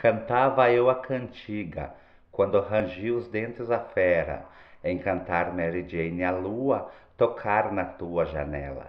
Cantava eu a cantiga, quando rangi os dentes a fera, em cantar Mary Jane a lua, tocar na tua janela.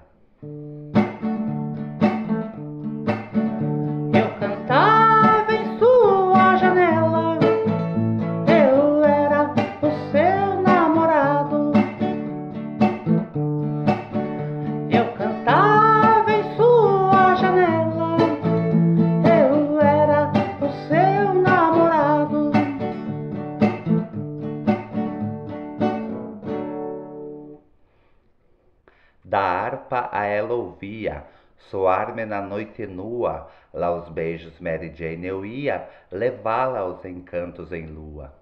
Da harpa a ela ouvia soar-me na noite nua, lá os beijos Mary Jane eu ia levá-la aos encantos em lua.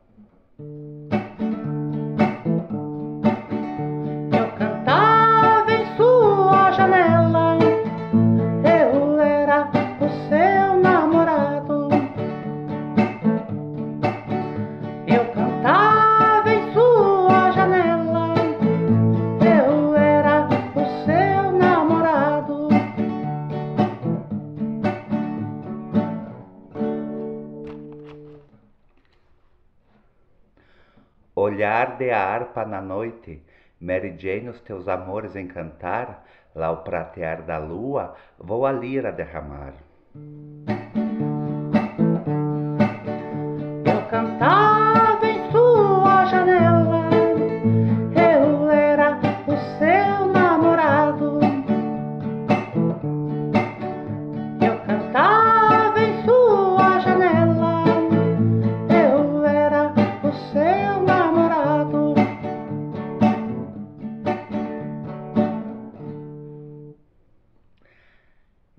Olhar de harpa na noite, Mary Jane, os teus amores encantar, lá o pratear da lua, vou a lira derramar. Eu cantava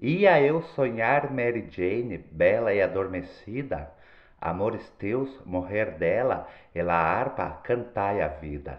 Ia eu sonhar Mary Jane, bela e adormecida, amores teus, morrer dela, ela harpa, cantai a vida.